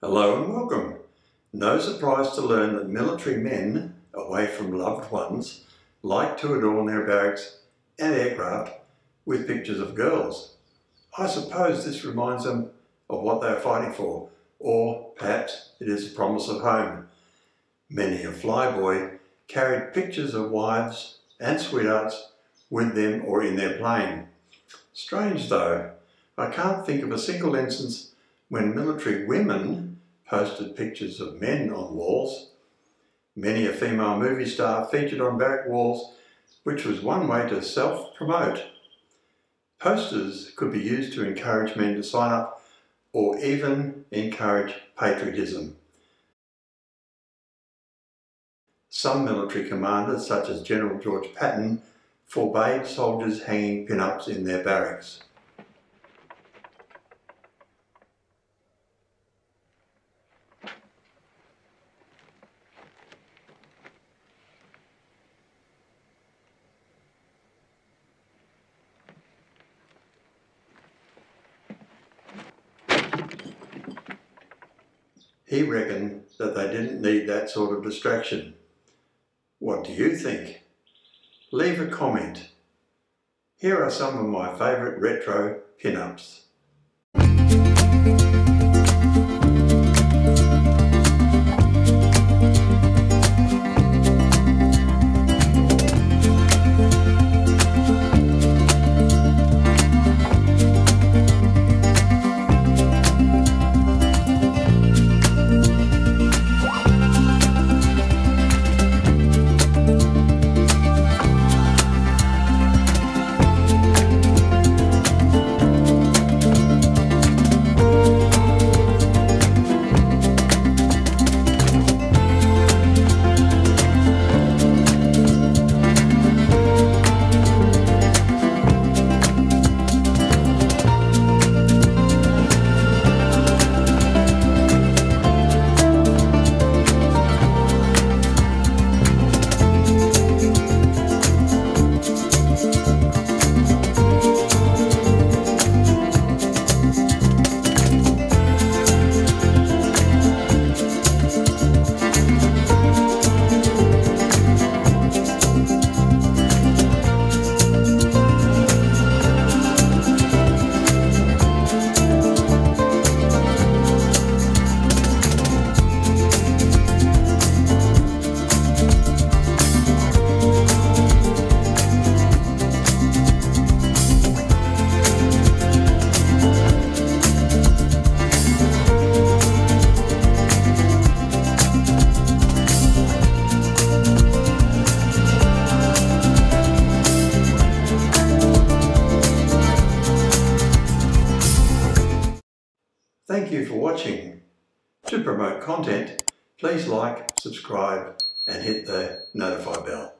Hello and welcome. No surprise to learn that military men, away from loved ones, like to adorn their barracks and aircraft with pictures of girls. I suppose this reminds them of what they are fighting for, or perhaps it is a promise of home. Many a flyboy carried pictures of wives and sweethearts with them or in their plane. Strange though, I can't think of a single instance when military women posted pictures of men on walls. Many a female movie star featured on barrack walls, which was one way to self-promote. Posters could be used to encourage men to sign up or even encourage patriotism. Some military commanders, such as General George Patton, forbade soldiers hanging pin-ups in their barracks. He reckoned that they didn't need that sort of distraction. What do you think? Leave a comment. Here are some of my favourite retro pin-ups. Thank you for watching. To promote content, please like, subscribe and hit the notify bell.